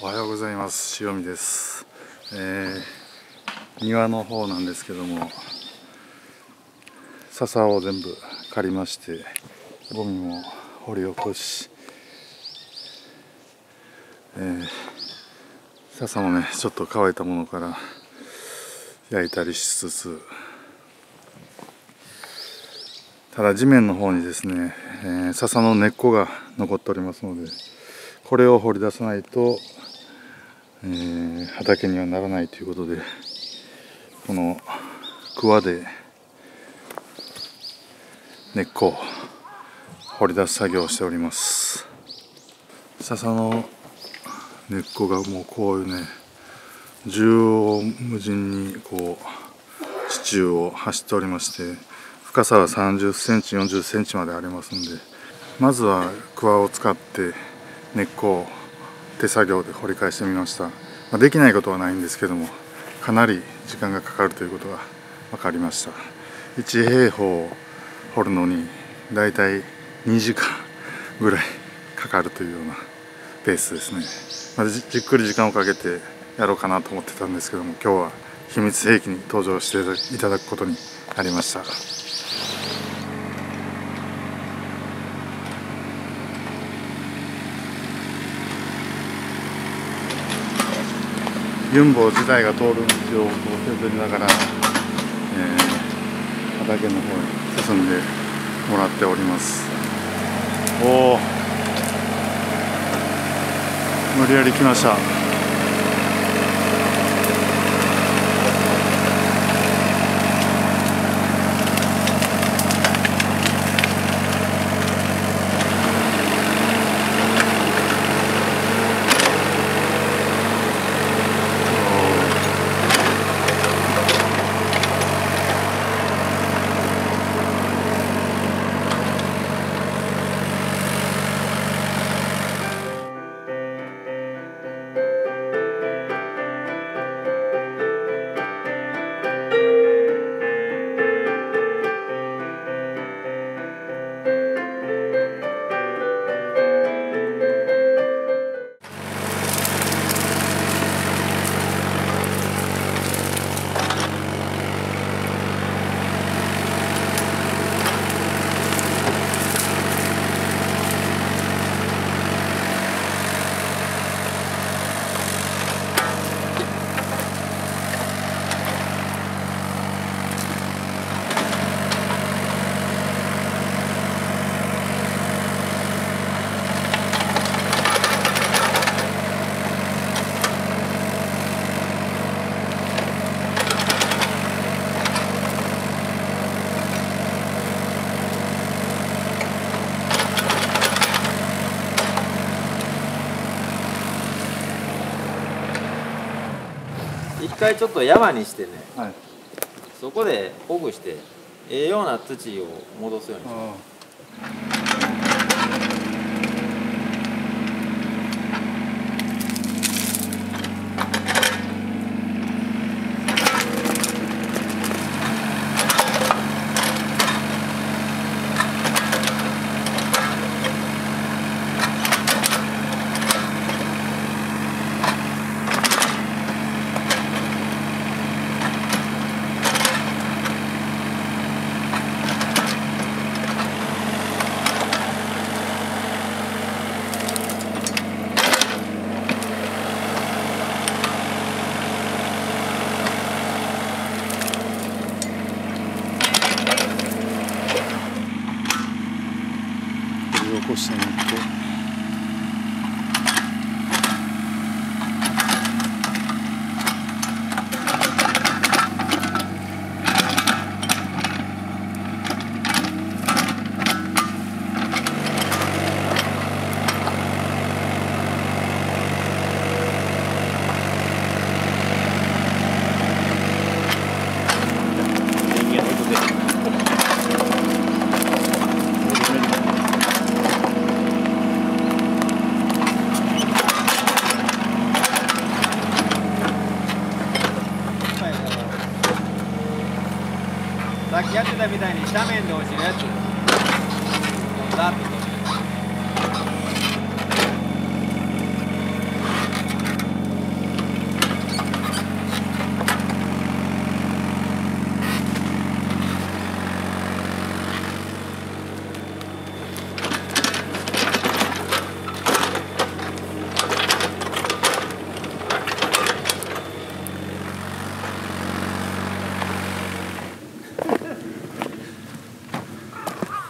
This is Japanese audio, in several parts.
おはようございます。塩見です、えー、庭の方なんですけども笹を全部借りましてゴミも掘り起こし、えー、笹もねちょっと乾いたものから焼いたりしつつただ地面の方にですね、えー、笹の根っこが残っておりますのでこれを掘り出さないと、えー、畑にはならないということでこの桑で根っこを掘り出す作業をしております。笹の根っこがもうこういうね縦横無尽にこう地中を走っておりまして深さは30センチ40センチまでありますんでまずはクワを使って根っこを手作業で掘り返してみました、まあ、できないことはないんですけどもかなり時間がかかるということが分かりました。1平方掘るのにだいたい2時間ぐらいかかるというようなペースですね、まあ、じっくり時間をかけてやろうかなと思ってたんですけども今日は秘密兵器に登場していただくことになりました。ユンボ自体が通る道をこう削りながら、えー、畑の方に進んでもらっております。おお無理やり来ました。一回ちょっと山にしてね、はい、そこでほぐしてええような土を戻すようにします斜面で落ちるやつ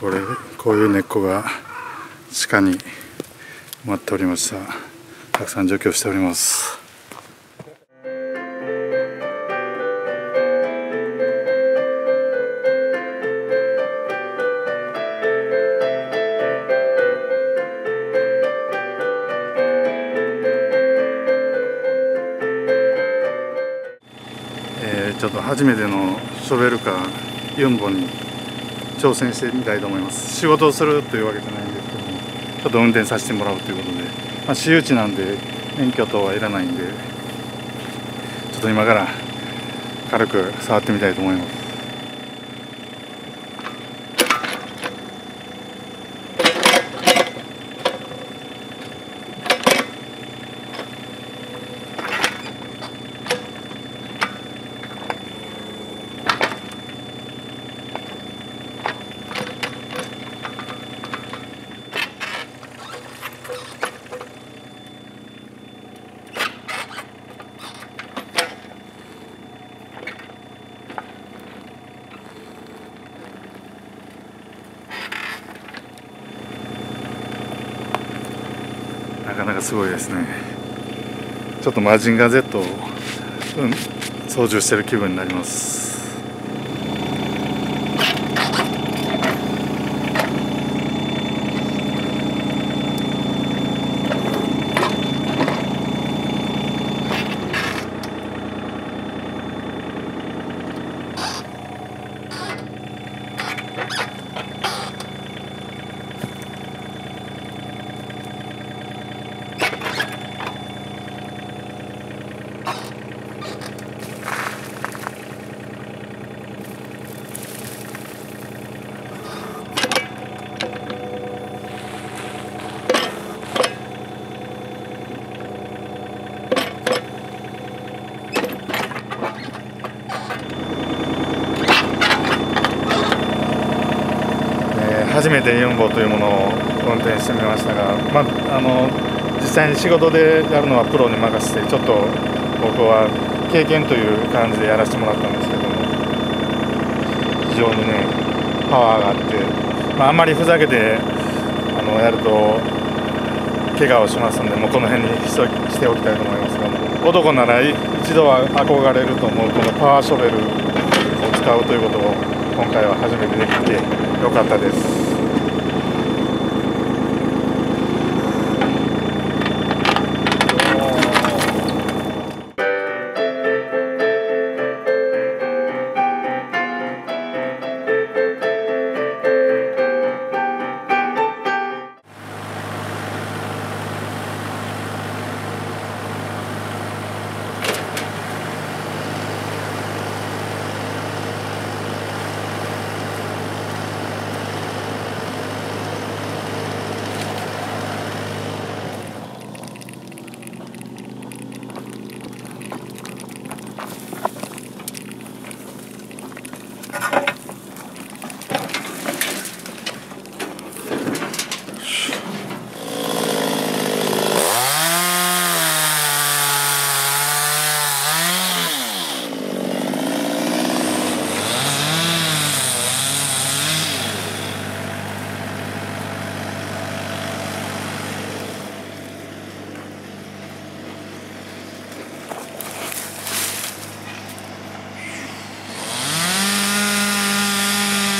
これこういう根っこが地下に埋まっておりましたたくさん除去しております。えー、ちょっと初めてのショベルカーユンボに挑戦してみたいと思います。仕事をするというわけじゃないんですけどもちょっと運転させてもらうということで、まあ、私有地なんで免許等はいらないんでちょっと今から軽く触ってみたいと思います。なかなかすごいですね。ちょっとマジンガー Z を、うん、操縦してる気分になります。初めてユンボというものを運転してみましたが、まあ、あの実際に仕事でやるのはプロに任せてちょっと僕は経験という感じでやらせてもらったんですけども非常にねパワーがあって、まあ、あんまりふざけてあのやると怪我をしますのでもうこの辺にししておきたいと思いますが男なら一度は憧れると思うこのパワーショベルを使うということを今回は初めてできてよかったです。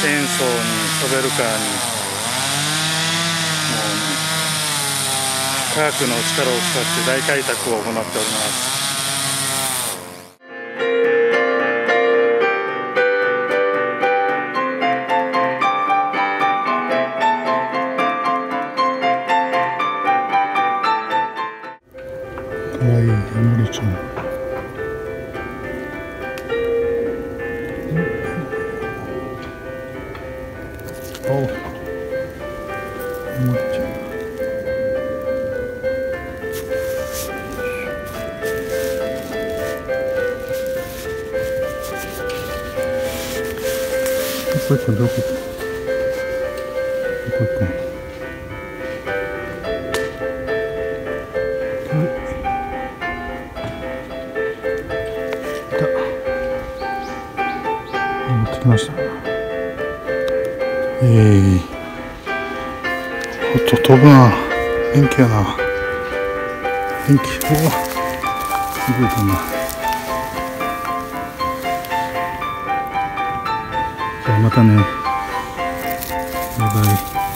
チェーンソーにショベルカーにもうね科学の力を使って大開拓を行っております。かわいいヤモリちゃんこどこどこどこ持ってきましたえー、と飛ぶな元気やな元気うわすごい飛んだったまたね。バイバイ。